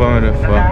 alleen maar omvangen.